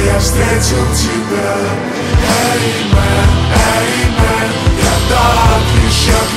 я встретил тебя. Эй, мэн, эй, мэн, я так лишь, как